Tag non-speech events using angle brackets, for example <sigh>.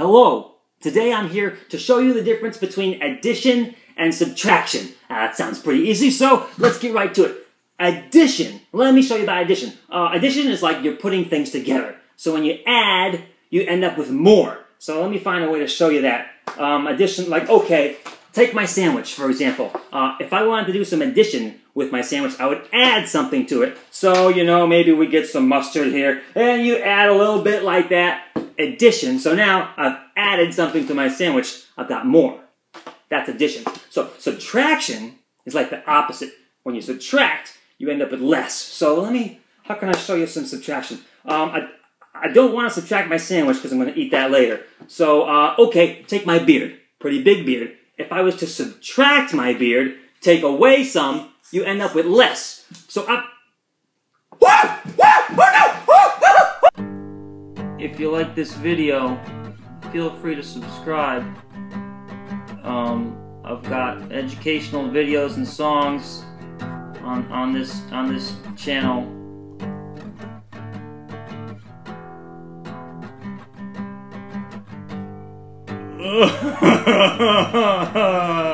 Hello! Today I'm here to show you the difference between addition and subtraction. Uh, that sounds pretty easy, so let's get right to it. Addition. Let me show you about addition. Uh, addition is like you're putting things together. So when you add, you end up with more. So let me find a way to show you that. Um, addition, like, okay, take my sandwich, for example. Uh, if I wanted to do some addition with my sandwich, I would add something to it. So, you know, maybe we get some mustard here, and you add a little bit like that. Addition. So now I've added something to my sandwich. I've got more. That's addition. So subtraction is like the opposite. When you subtract, you end up with less. So let me, how can I show you some subtraction? Um, I, I don't want to subtract my sandwich because I'm going to eat that later. So, uh, okay, take my beard. Pretty big beard. If I was to subtract my beard, take away some, you end up with less. So I... If you like this video, feel free to subscribe. Um, I've got educational videos and songs on, on this on this channel. <laughs>